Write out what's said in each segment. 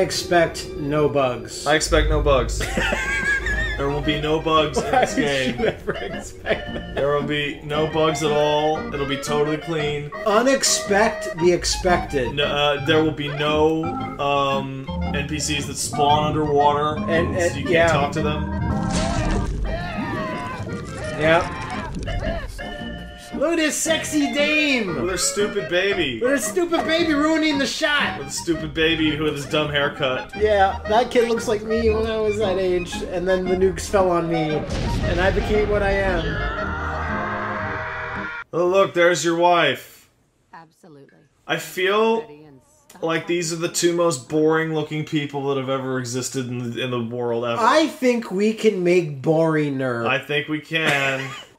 I expect no bugs. I expect no bugs. there will be no bugs in Why this would game. you ever expect that? There will be no bugs at all. It'll be totally clean. Unexpect the expected. No, uh, there will be no um, NPCs that spawn underwater, And- so and- you can't yeah. talk to them. Yep. Look at this sexy dame! With dame! their stupid baby. With her stupid baby ruining the shot! With a stupid baby with his dumb haircut. Yeah, that kid looks like me when I was that age, and then the nukes fell on me, and I became what I am. Oh, look, there's your wife. Absolutely. I feel Ready and stop. like these are the two most boring looking people that have ever existed in the, in the world ever. I think we can make boring her. I think we can.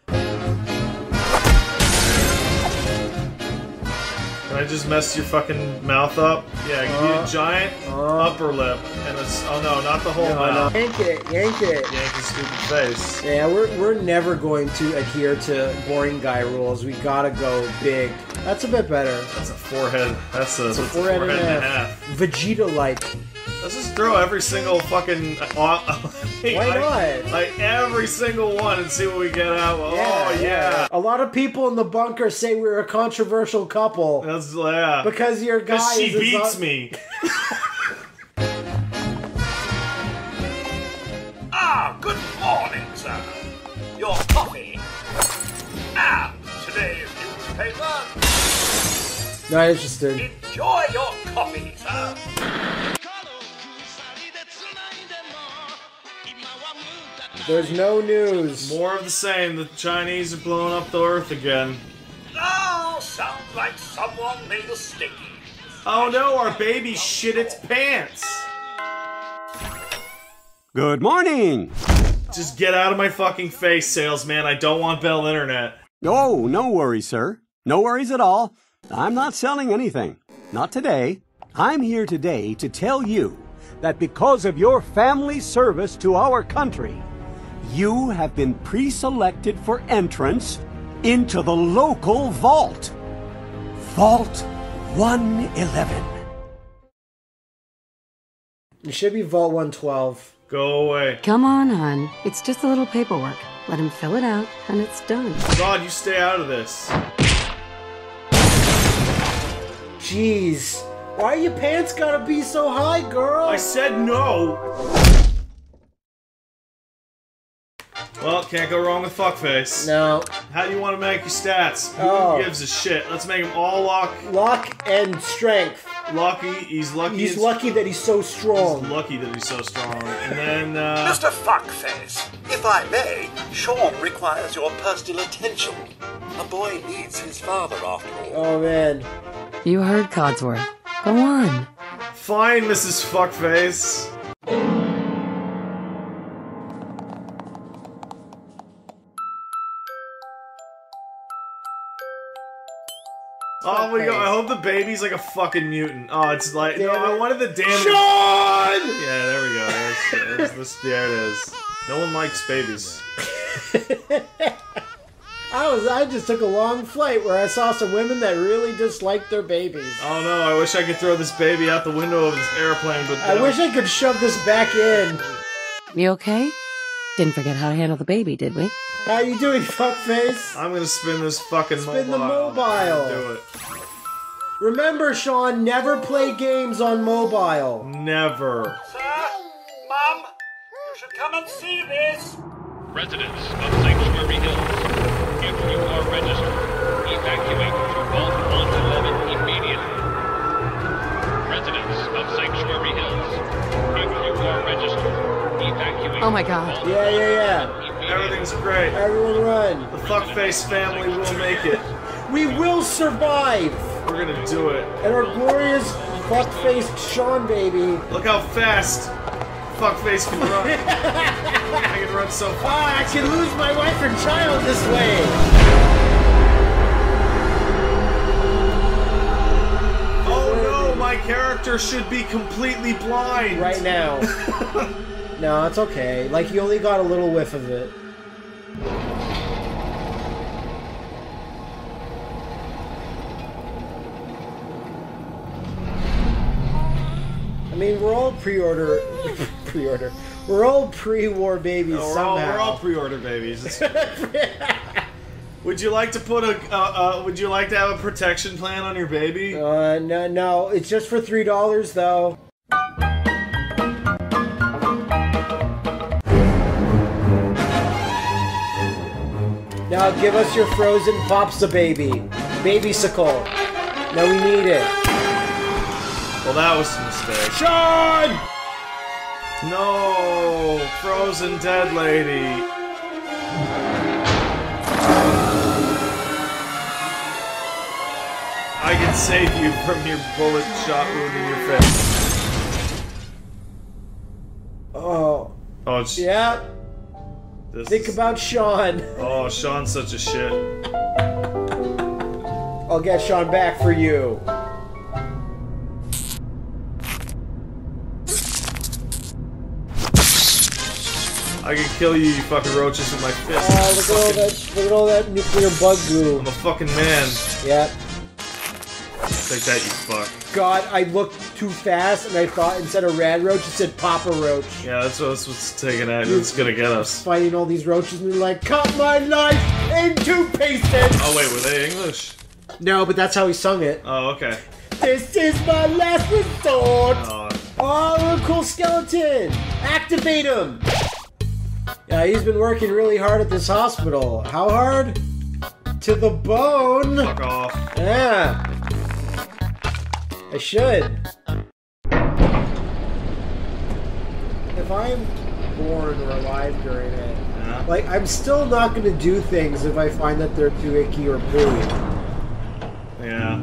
I just mess your fucking mouth up? Yeah, give you Uh, a giant uh. upper lip and a oh no, not the whole No, no. mouth. Yank it, yank it. Yank his stupid face. Yeah, we're, we're never going to adhere to boring guy rules. We gotta go big. That's a bit better. That's a forehead. That's a, that's a forehead forehead, and a and a half. half. Vegeta-like. Let's just throw every single fucking. Uh, Why like, not? Like every single one and see what we get out. Oh yeah. A lot of people in the bunker say we're a controversial couple That's yeah. because your guy Because she is beats zo- me. Ah, good morning, sir. Your coffee. And today's newspaper. Not interested. Enjoy your coffee, sir. There's no news. More of the same. The Chinese are blowing up the Earth again. Oh, sounds like someone made a sticky. Oh no, our baby shit its pants. Good morning. Just get out of my fucking face, salesman. I don't want Bell Internet. Oh, no worries, sir. No worries at all. I'm not selling anything. Not today. I'm here today to tell you that because of your family service to our country, you have been pre-selected for entrance into the local vault. Vault 111. It should be Vault 112. Go away. Come on, hon. It's just a little paperwork. Let him fill it out, and it's done. God, you stay out of this. Jeez. Why are your pants gotta be so high, girl? I said no. Well, can't go wrong with fuckface. No. How do you want to make your stats? Who Oh. gives a shit? Let's make them all luck. Luck and strength. Lucky. He's lucky. He's lucky that he's so He's strong. lucky that he's so strong. And then, uh, Mr. Fuckface, if I may, Sean requires your personal attention. A boy needs his father after all. Oh man. You heard Codsworth. Go on. fine, Mrs. Fuckface. My god, I hope the babies like a fucking mutant. Oh, it's like, no, Damn I it. wanted the damn. Sean! Yeah, there we go. There's, there's this, there it is. No one likes babies. I was I just took a long flight where I saw some women that really disliked their babies. Oh no, I wish I could throw this baby out the window of this airplane, but I wish I could shove this back in. You okay? Didn't forget how to handle the baby, did we? How you doing, fuckface? I'm gonna spin this fucking mobile. Spin the mobile. mobile. Do it. Remember, Sean, never play games on mobile. Never. Sir, Mum, you should come and see this. Residents of Sanctuary Hills, if you are registered, evacuate to Vault 111 immediately. Residents of Sanctuary Hills, if you are registered, evacuate. Oh my God. to Yeah, yeah, yeah. Everything's great. Everyone run. The fuckface family will make it. We will survive. We're gonna do it. And our glorious fuck-faced Sean baby. Look how fast fuckface can run. I can run so fast. Ah, I can lose my wife and child this way. Oh no, my character should be completely blind. Right now. no, it's okay. Like, you only got a little whiff of it. Mean, we're all pre-order, pre-order. We're all pre-war babies No, we're, all, somehow. we're all pre-order babies. Would you like to put a? Uh, uh, would you like to have a protection plan on your baby? uh, no, no, it's just for three dollars though. Now give us your frozen popsa baby, babysicle. Now we need it. Well, that was a mistake. Sean! No, frozen dead lady. I can save you from your bullet shot wound in your face. Oh, Oh, it's, yeah. this Think is- about Sean. Oh, Sean's such a shit. I'll get Sean back for you. I can kill you, you fucking roaches, with my fist. Oh, ah, look at all that! Look at all that nuclear bug goo. I'm a fucking man. Yeah. Take that, you fuck. God, I looked too fast, and I thought instead of rad roach, it said Papa Roach. Yeah, that's, what, that's what's taking at. It's gonna get us. Fighting all these roaches, and they're like, "Cut my life into pieces." Oh wait, were they English? No, but that's how he sung it. Oh, okay. This is my last resort. Oh, Oh, cool skeleton! Activate him! Yeah, he's been working really hard at this hospital. How hard? To the bone! fuck off. Yeah. I should. If I'm born or alive during it, Yeah. like, I'm still not gonna do things if I find that they're too icky or pooey. Yeah.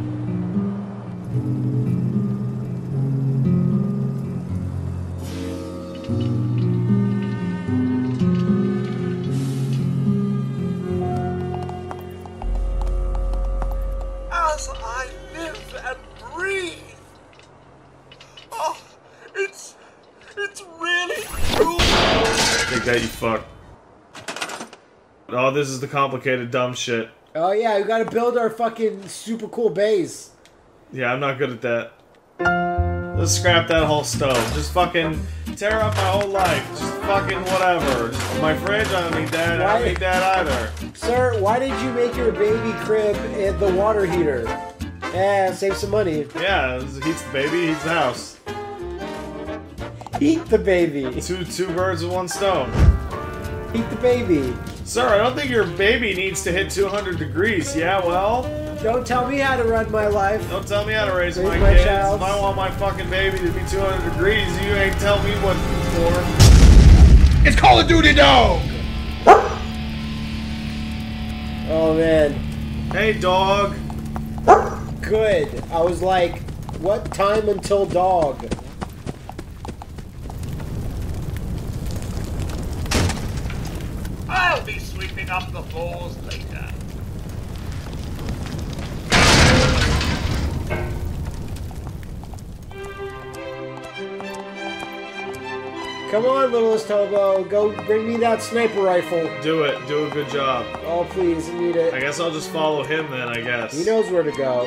This is the complicated dumb shit. Oh yeah, we gotta build our fucking super cool base. Yeah, I'm not good at that. Let's scrap that whole stove. Just fucking tear up my whole life. Just fucking whatever. Just my fridge, I don't need that. I don't need that either. Sir, why did you make your baby crib in the water heater? Yeah, save some money. Yeah, heats the baby, heats the house. Eat the baby. Two two birds with one stone. Eat the baby. Sir, I don't think your baby needs to hit 200 degrees. Yeah, well, Don't tell me how to run my life. don't tell me how to raise, Raise my, my kids. child. If I want my fucking baby to be 200 degrees, you ain't tell me what for. It's Call of Duty Dog! Oh man. Hey, dog. Good. I was like, what time until dog? I'll be up the floors later. Come on, littlest hobo. Go bring me that sniper rifle. Do it. Do a good job. Oh, please, I need it. I guess I'll just follow him then, I guess. He knows where to go.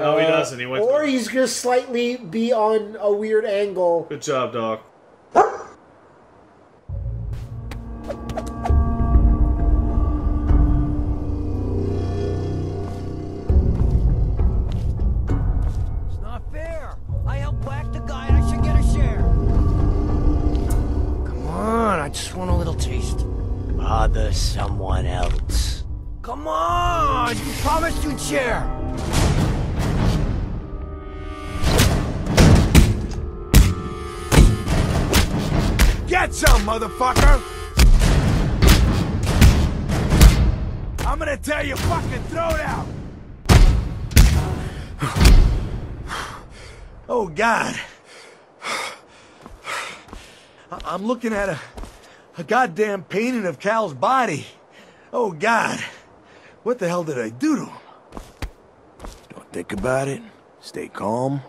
No, he Uh, doesn't. He went. Or he's gonna slightly be on a weird angle. Good job, dog. I'm gonna tell you fucking throat out! Oh, God. I- I'm looking at a, a goddamn painting of Cal's body. Oh, God. What the hell did I do to him? Don't think about it. Stay calm.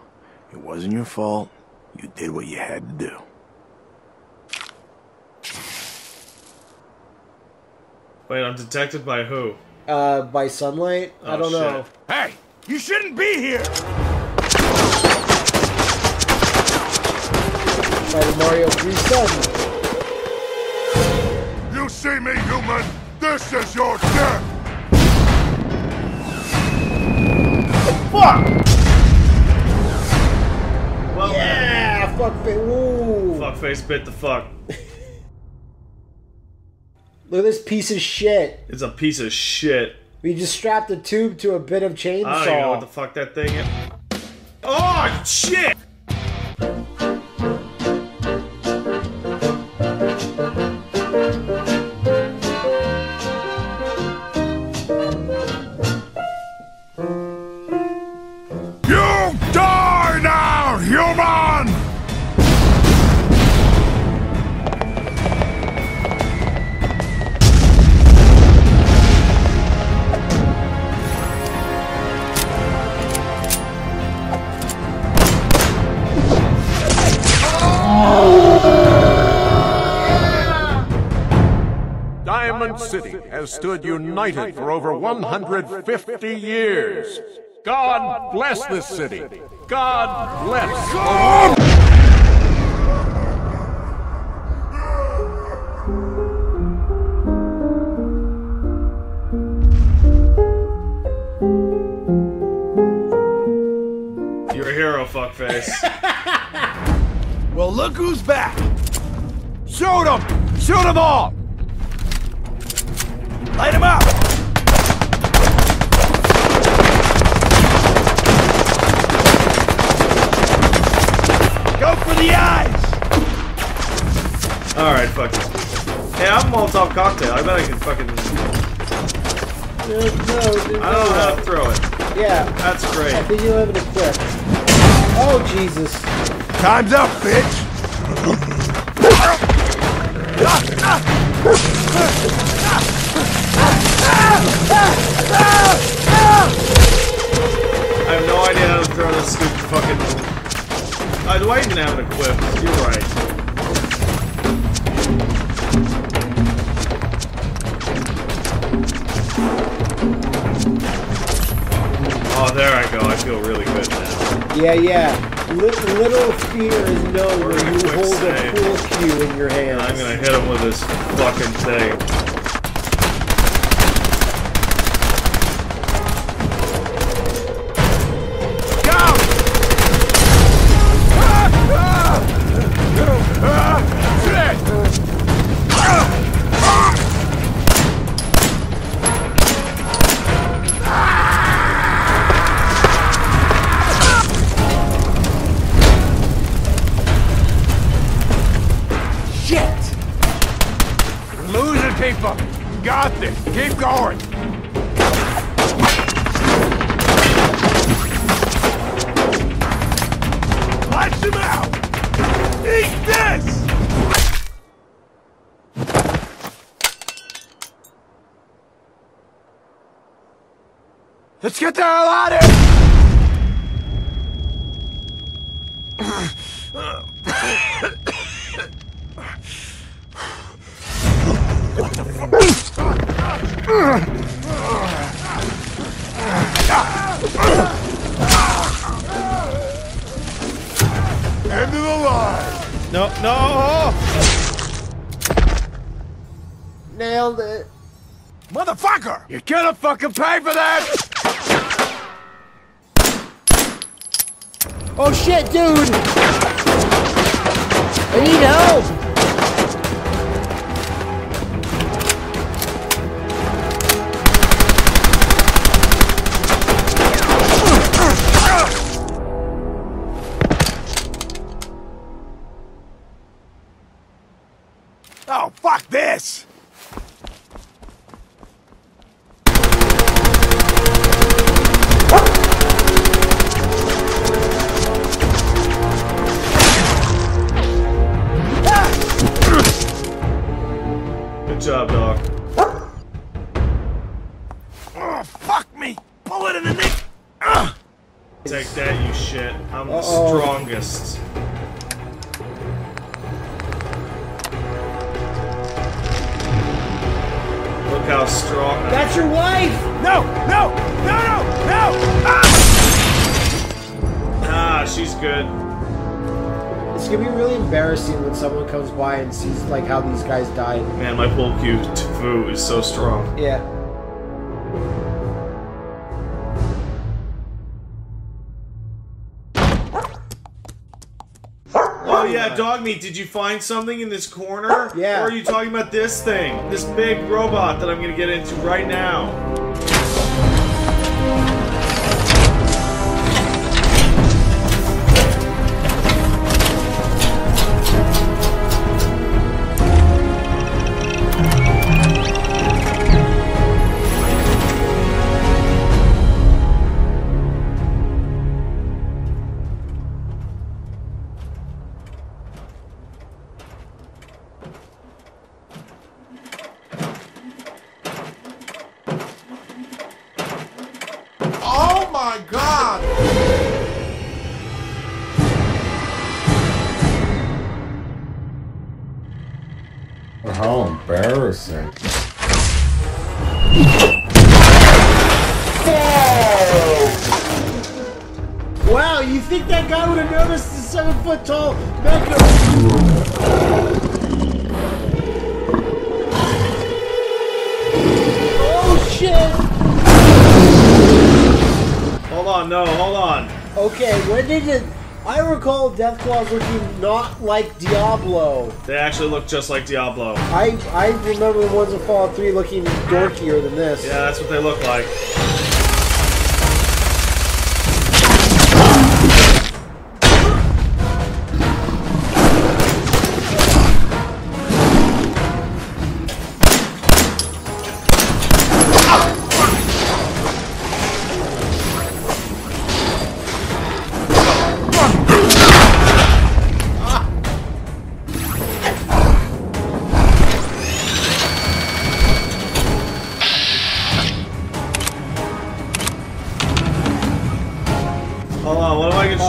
It wasn't your fault. You did what you had to do. Wait, I'm detected by who? Uh, by sunlight? I Oh, don't know. Hey, you shouldn't be here. By the Mario 3 sun. You see me, human? This is your death! Fuck! Well, Yeah, fuck fa- Ooh. Fuckface bit the fuck. Look at this piece of shit. It's a piece of shit. We just strapped a tube to a bit of chainsaw. I don't even know what the fuck that thing is. Oh, shit! Stood united for over 150 years. God bless this city. God bless. You're a hero, fuckface. Well, look who's back. Shoot them! Shoot them all! Light them up! Go for the eyes! Alright, fuck it. Hey, I'm a Molotov cocktail. I bet I can fucking. There's no, there's I don't know how to throw it. Yeah, That's I great. think you have it equipped. Oh, Jesus. Time's up, bitch! I have no idea how to throw this stupid fucking. Uh, do I even have it equipped? You're right. Oh, there I go. I feel really good now. Yeah, yeah. Li- little fear is known We're when you hold save. a pool cue in your hand. And I'm gonna hit him with this fucking thing. Going. Punch him out! Eat this! Let's get the hell out of here! End of the line! No, no! Nailed it. Motherfucker! You're gonna fucking pay for that! Oh shit, dude! I need help! Job, dog. Oh, fuck me! Bullet in the neck! Ugh. Take that, you shit. I'm the Uh-oh. strongest. Look how strong. That's your wife! No, no, no, no, no! Ah! Ah, she's good. Gonna be really embarrassing when someone comes by and sees like how these guys died. Man, my pull cue Tfu is so strong. Yeah. Oh yeah, Dogmeat. Did you find something in this corner? Yeah. Or are you talking about this thing? This big robot that I'm gonna get into right now. My god! Oh, how embarrassing. Wow, you think that guy would have noticed the seven foot tall mecha? Oh shit! On, no, hold on. Okay, when did it? I recall Deathclaws looking not like Diablo. They actually look just like Diablo. I I remember the ones in Fallout 3 looking dorkier than this. Yeah, that's what they look like.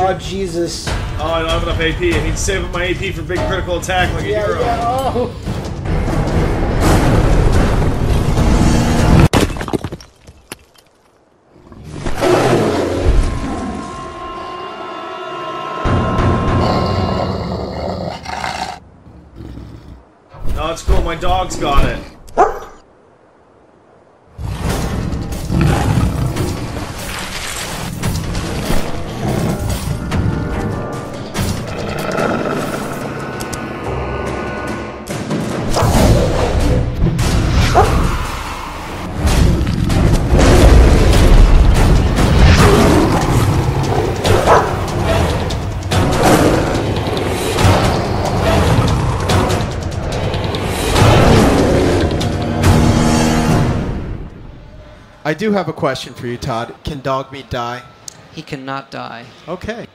Oh? Jesus! Oh, I don't have enough AP. I need to save up my AP for big critical attack like a Yeah, hero. yeah. Oh. No, it's cool. My dog's got it. I do have a question for you, Todd. Can Dogmeat die? He cannot die. Okay.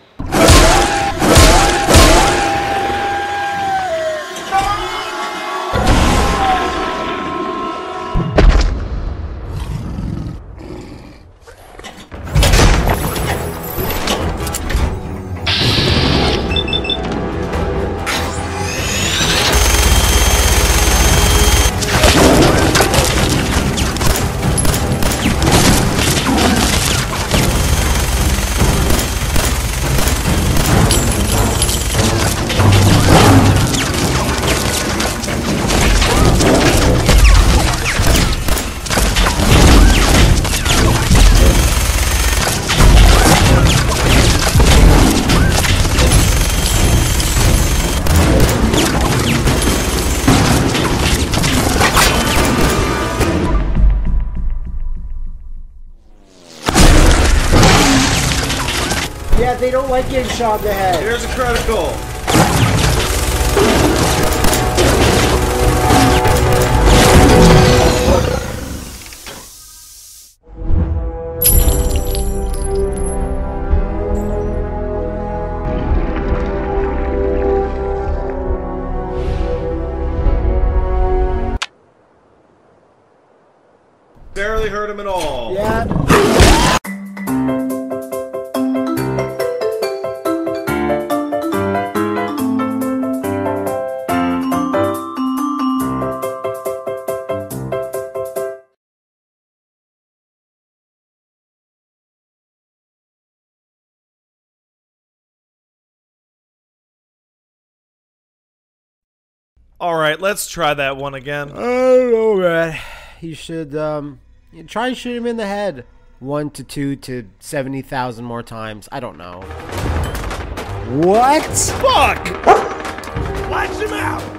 They don't like getting shot in the head. Here's a critical. Barely hurt him at all. All right, let's try that one again. I don't know, man. You should um, you try and shoot him in the head one to two to seventy thousand more times. I don't know. What? Fuck! Lights him out!